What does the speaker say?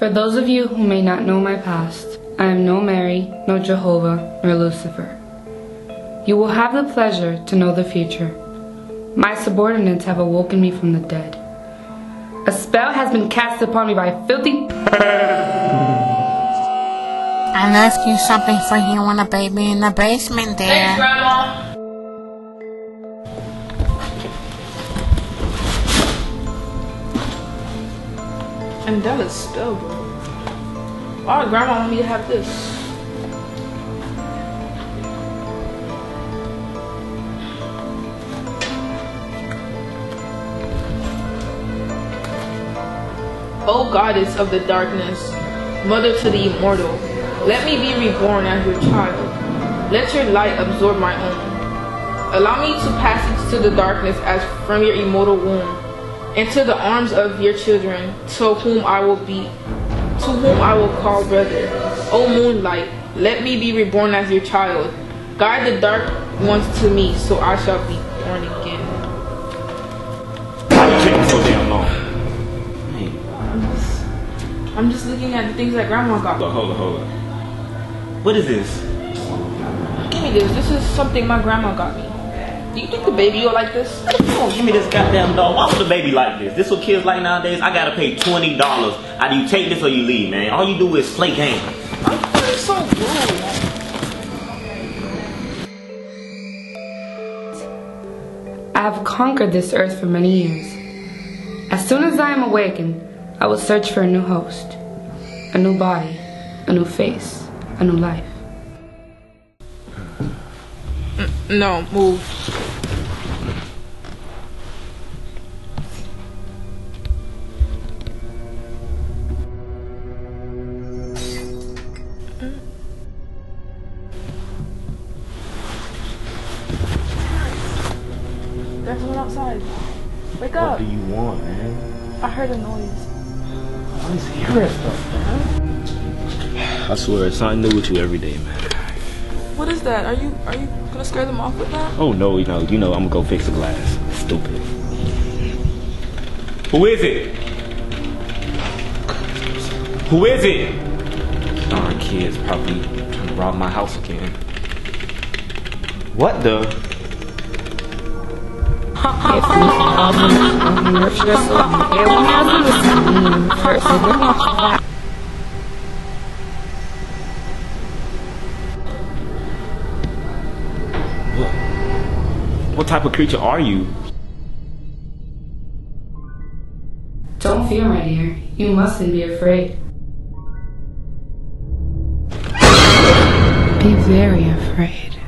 For those of you who may not know my past, I am no Mary, no Jehovah, nor Lucifer. You will have the pleasure to know the future. My subordinates have awoken me from the dead. A spell has been cast upon me by filthy. I left you something for you and a baby in the basement there. Grandma. And that is spell, bro. Why would grandma want me to have this? O goddess of the darkness, mother to the immortal, let me be reborn as your child. Let your light absorb my own. Allow me to pass into the darkness as from your immortal womb, into the arms of your children, to whom I will be, to whom I will call brother. O moonlight, let me be reborn as your child. Guide the dark ones to me, so I shall be born again. Why you taking so damn long? I'm just, I'm just looking at the things that grandma got. Hold hold up, hold up. What is this? Give me this. This is something my grandma got me. Do you think the baby will like this? Oh, give me this goddamn dog. Why would the baby like this? This what kids like nowadays? I gotta pay twenty dollars. Either you take this or you leave, man. All you do is play games. I'm so good. I have conquered this earth for many years. As soon as I am awakened, I will search for a new host, a new body, a new face, a new life. No, move. There's one outside. Wake What up. do you want, man? I heard a noise. All these hearing stuff, man. I swear, it's something new with you every day, man. What is that? Are you are you gonna scare them off with that? Oh no, you know, you know, I'm gonna go fix the glass. Stupid. Who is it? Who is it? Darn kids probably trying to rob my house again. What the? What? What type of creature are you? Don't fear, my dear. You mustn't be afraid. Be very afraid.